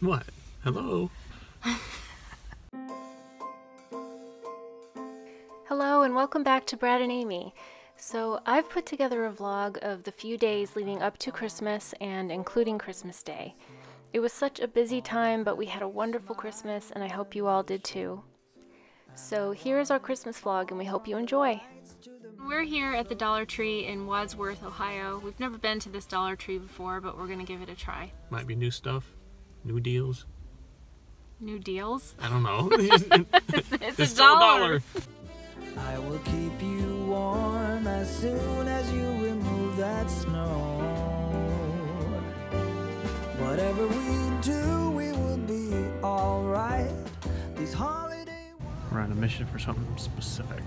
What? Hello? Hello and welcome back to Brad and Amy. So, I've put together a vlog of the few days leading up to Christmas and including Christmas Day. It was such a busy time, but we had a wonderful Christmas and I hope you all did too. So, here is our Christmas vlog and we hope you enjoy. We're here at the Dollar Tree in Wadsworth, Ohio. We've never been to this Dollar Tree before, but we're going to give it a try. Might be new stuff, new deals. New deals? I don't know. It's, it's It's a still dollar. I will keep you warm as soon as you remove that snow. Whatever we do, we will be alright. These holiday We're on a mission for something specific.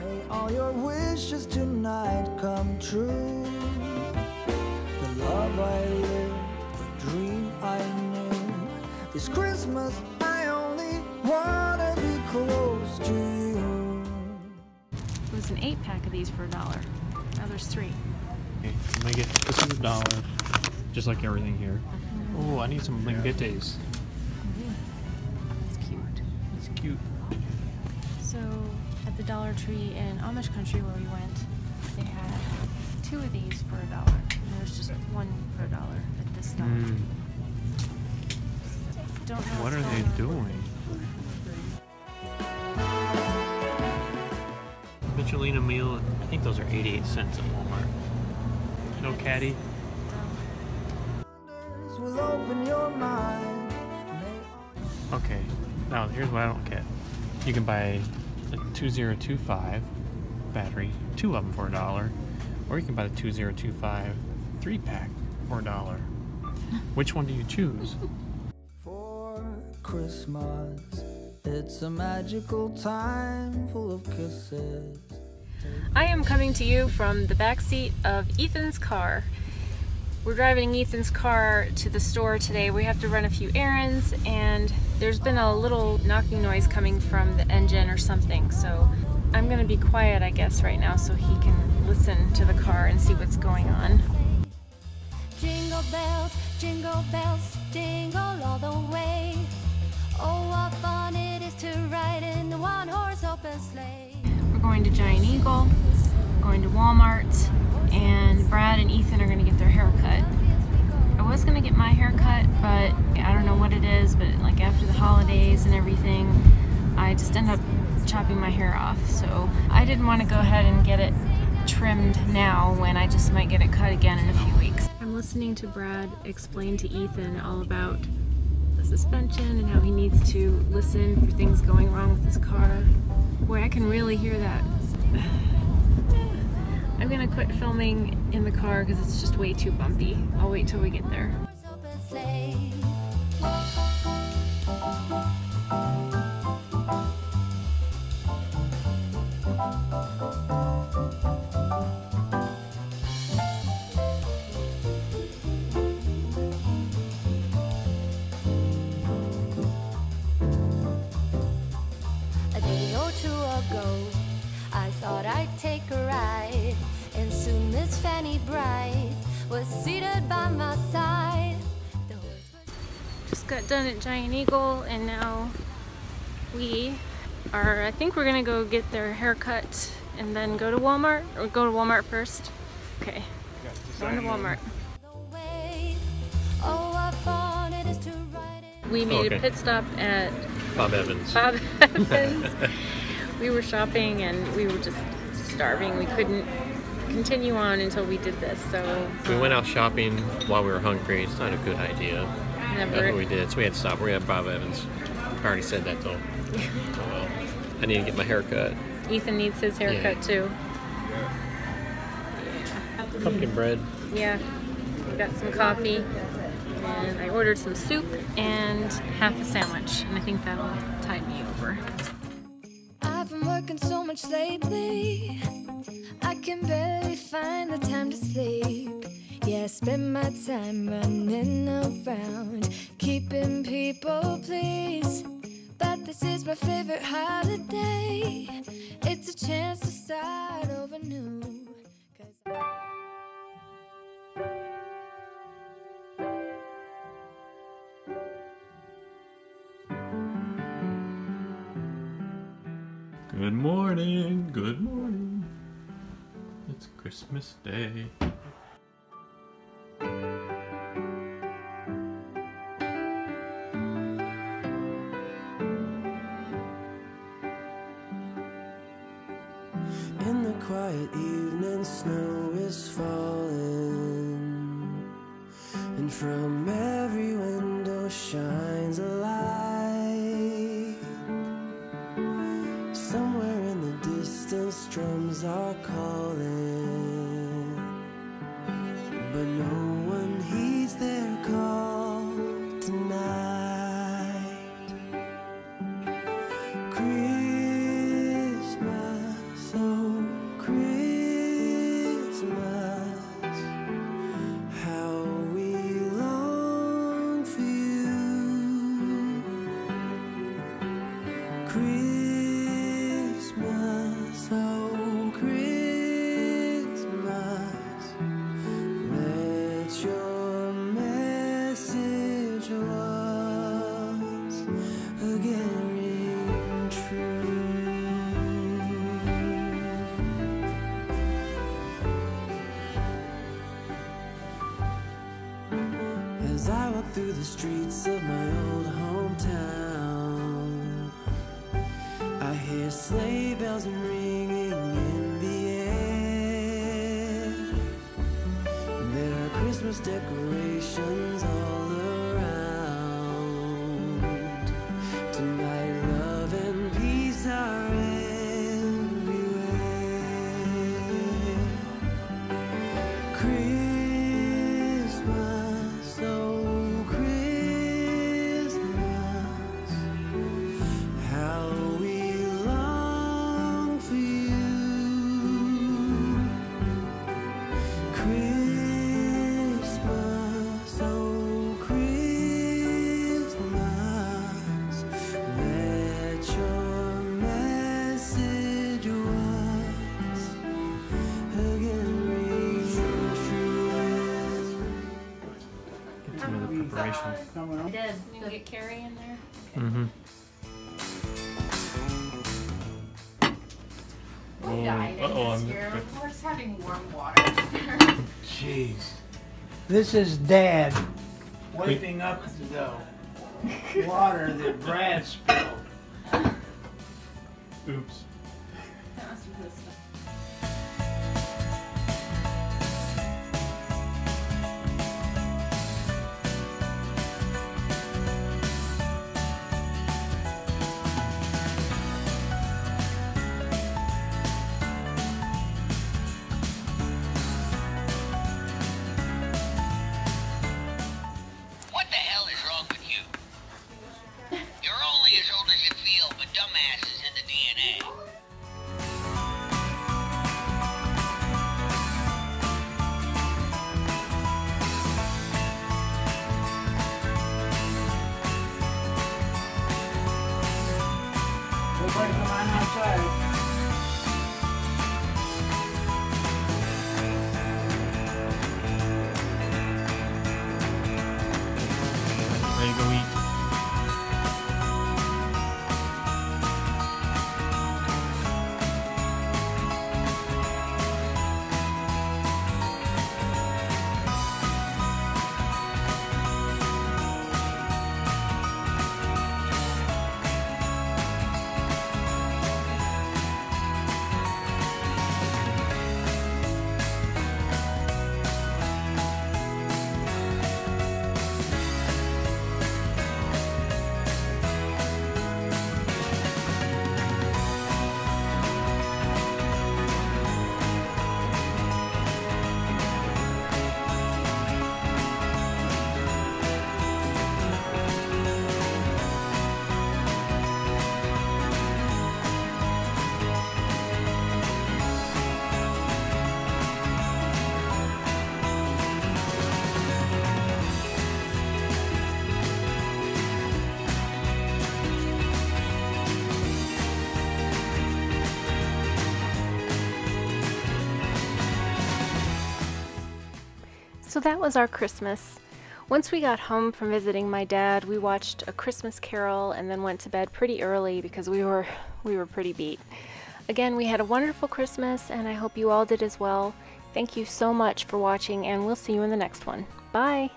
may all your wishes tonight come true. Christmas, I only wanna be close to you. It was an eight pack of these for a dollar. Now there's three. Okay, I'm gonna get this is a dollar, just like everything here. Oh, I need some lingettes. That's cute. It's cute. So at the Dollar Tree in Amish country where we went, they had two of these for a dollar. And there's just one for a dollar at this Dollar Mm, Tree. Don't know what are they on. doing? Michelina meal, I think those are 88 cents at Walmart. No caddy. will open your mind. May Okay, now here's what I don't get. You can buy a 2025 battery, two of them for a dollar, or you can buy the 2025 three pack for a dollar. Which one do you choose? For Christmas, it's a magical time full of kisses. I am coming to you from the back seat of Ethan's car. We're driving Ethan's car to the store today. We have to run a few errands and there's been a little knocking noise coming from the engine or something. So I'm gonna be quiet, I guess, right now so he can listen to the car and see what's going on. Jingle bells, jingle bells, jingle all the way. Oh, what fun it is to ride in the one horse open sleigh. We're going to Giant Eagle, going to Walmart, and Brad and Ethan are gonna get their hair cut. I was gonna get my hair cut, but I don't know what it is, but like after the holidays and everything, I just end up chopping my hair off. So I didn't want to go ahead and get it trimmed now when I just might get it cut again in a few weeks. I'm listening to Brad explain to Ethan all about the suspension and how he needs to listen for things going wrong with his car. Boy, I can really hear that. I'm gonna quit filming in the car because it's just way too bumpy. I'll wait till we get there. Just got done at Giant Eagle and now we are, I think we're gonna go get their haircut and then go to Walmart or go to Walmart first. Okay, going to Walmart. the way. Oh, what fun it is to ride in. We made a pit stop at Bob Evans. Bob Evans. we were shopping and we were just starving. We couldn't continue on until we did this, so We went out shopping while we were hungry. It's not a good idea. Never. That's what we did. So we had to stop. We had Bob Evans. I already said that though. oh well. I need to get my hair cut. Ethan needs his haircut too. Pumpkin bread. Yeah, we got some coffee and I ordered some soup and half a sandwich, and I think that'll tide me over. Working so much lately, I can barely find the time to sleep. Yeah, I spend my time running around, keeping people pleased. But this is my favorite holiday. Good morning, good morning. It's Christmas Day. In the quiet evening, snow is falling, and from every window shines are calling, walk through the streets of my old hometown, I hear sleigh bells ringing in the air. There are Christmas decorations all some of the. I did. You can get Carrie in there. Mm-hmm. Oh, uh-oh, I'm We're just having warm water. Jeez. This is Dad wiping up the water that Brad spilled. Oops. On So that was our Christmas. Once we got home from visiting my dad, we watched A Christmas Carol and then went to bed pretty early because we were we were pretty beat. Again, we had a wonderful Christmas and I hope you all did as well. Thank you so much for watching and we'll see you in the next one. Bye!